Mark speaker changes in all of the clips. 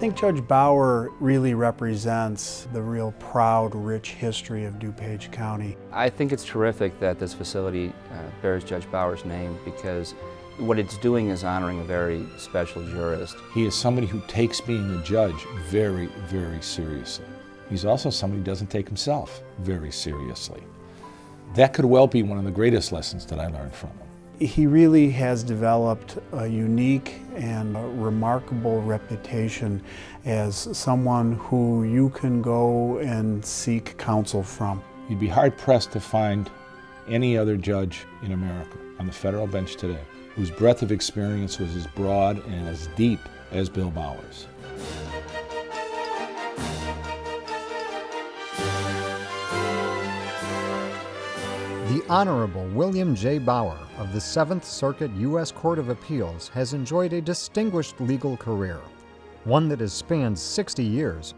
Speaker 1: think Judge Bauer really represents the real proud, rich history of DuPage County.
Speaker 2: I think it's terrific that this facility uh, bears Judge Bauer's name because what it's doing is honoring a very special jurist.
Speaker 3: He is somebody who takes being a judge very, very seriously. He's also somebody who doesn't take himself very seriously. That could well be one of the greatest lessons that I learned from him
Speaker 1: he really has developed a unique and a remarkable reputation as someone who you can go and seek counsel from.
Speaker 3: You'd be hard pressed to find any other judge in America on the federal bench today whose breadth of experience was as broad and as deep as Bill Bauer's.
Speaker 4: The Honorable William J. Bauer of the Seventh Circuit U.S. Court of Appeals has enjoyed a distinguished legal career, one that has spanned 60 years.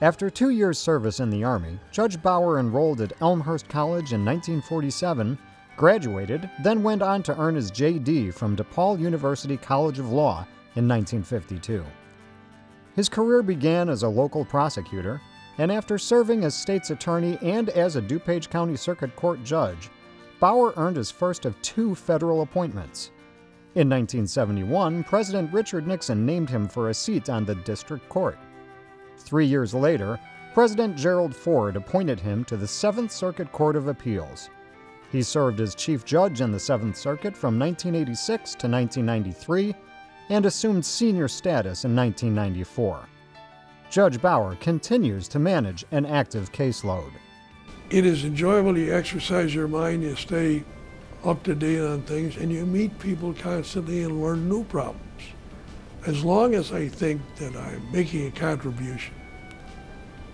Speaker 4: After two years' service in the Army, Judge Bauer enrolled at Elmhurst College in 1947, graduated, then went on to earn his J.D. from DePaul University College of Law in 1952. His career began as a local prosecutor and after serving as state's attorney and as a DuPage County Circuit Court judge, Bauer earned his first of two federal appointments. In 1971, President Richard Nixon named him for a seat on the district court. Three years later, President Gerald Ford appointed him to the Seventh Circuit Court of Appeals. He served as chief judge in the Seventh Circuit from 1986 to 1993 and assumed senior status in 1994. Judge Bauer continues to manage an active caseload.
Speaker 5: It is enjoyable. You exercise your mind, you stay up to date on things, and you meet people constantly and learn new problems. As long as I think that I'm making a contribution,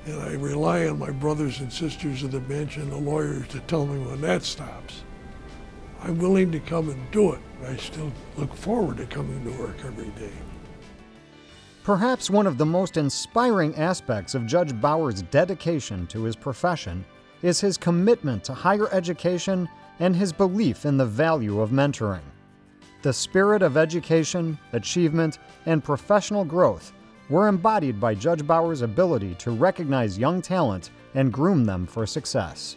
Speaker 5: and I rely on my brothers and sisters of the bench and the lawyers to tell me when that stops, I'm willing to come and do it. I still look forward to coming to work every day.
Speaker 4: Perhaps one of the most inspiring aspects of Judge Bauer's dedication to his profession is his commitment to higher education and his belief in the value of mentoring. The spirit of education, achievement, and professional growth were embodied by Judge Bauer's ability to recognize young talent and groom them for success.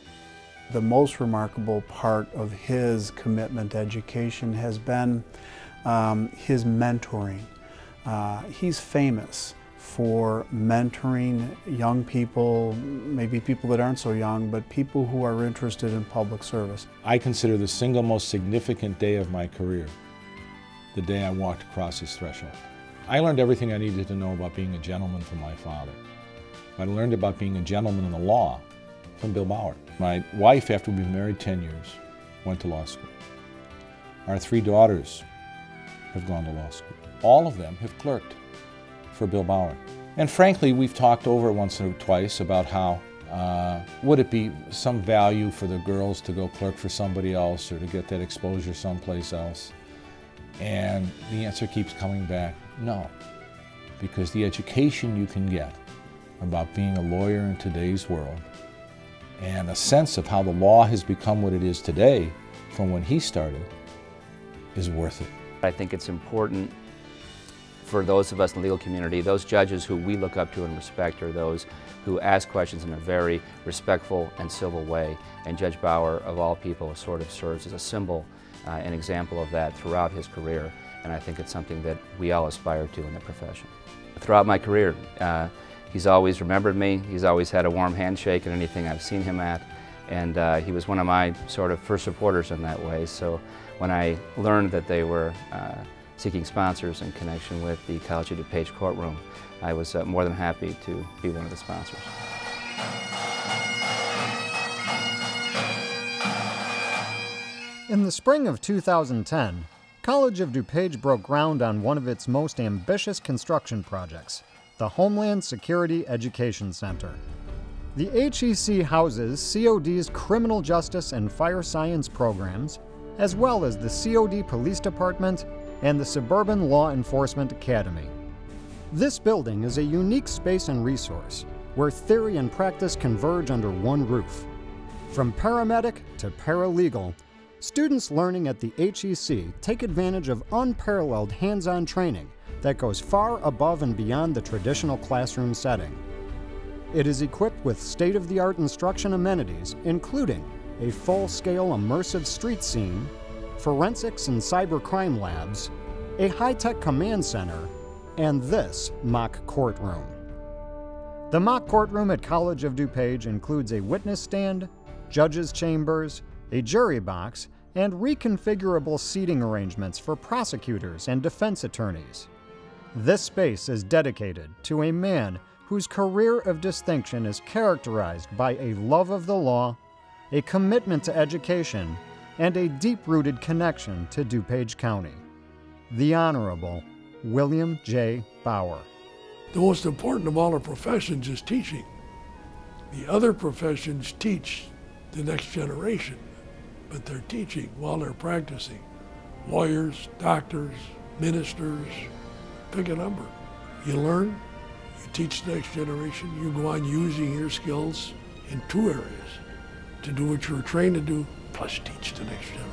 Speaker 1: The most remarkable part of his commitment to education has been um, his mentoring. Uh, he's famous for mentoring young people, maybe people that aren't so young, but people who are interested in public service.
Speaker 3: I consider the single most significant day of my career the day I walked across his threshold. I learned everything I needed to know about being a gentleman from my father. I learned about being a gentleman in the law from Bill Bauer. My wife, after we've been married 10 years, went to law school. Our three daughters have gone to law school all of them have clerked for Bill Bauer. And frankly, we've talked over once or twice about how uh, would it be some value for the girls to go clerk for somebody else or to get that exposure someplace else? And the answer keeps coming back, no. Because the education you can get about being a lawyer in today's world and a sense of how the law has become what it is today from when he started is worth it.
Speaker 2: I think it's important for those of us in the legal community, those judges who we look up to and respect are those who ask questions in a very respectful and civil way. And Judge Bauer, of all people, sort of serves as a symbol, uh, an example of that throughout his career. And I think it's something that we all aspire to in the profession. Throughout my career, uh, he's always remembered me. He's always had a warm handshake in anything I've seen him at. And uh, he was one of my sort of first supporters in that way. So when I learned that they were uh, seeking sponsors in connection with the College of DuPage courtroom. I was uh, more than happy to be one of the sponsors.
Speaker 4: In the spring of 2010, College of DuPage broke ground on one of its most ambitious construction projects, the Homeland Security Education Center. The HEC houses COD's criminal justice and fire science programs, as well as the COD Police Department and the Suburban Law Enforcement Academy. This building is a unique space and resource where theory and practice converge under one roof. From paramedic to paralegal, students learning at the HEC take advantage of unparalleled hands-on training that goes far above and beyond the traditional classroom setting. It is equipped with state of the art instruction amenities, including a full scale immersive street scene, forensics and cybercrime labs, a high tech command center, and this mock courtroom. The mock courtroom at College of DuPage includes a witness stand, judges' chambers, a jury box, and reconfigurable seating arrangements for prosecutors and defense attorneys. This space is dedicated to a man whose career of distinction is characterized by a love of the law, a commitment to education, and a deep rooted connection to DuPage County. The Honorable William J. Bauer.
Speaker 5: The most important of all our professions is teaching. The other professions teach the next generation, but they're teaching while they're practicing. Lawyers, doctors, ministers, pick a number. You learn, teach the next generation, you go on using your skills in two areas to do what you were trained to do, plus teach the next generation.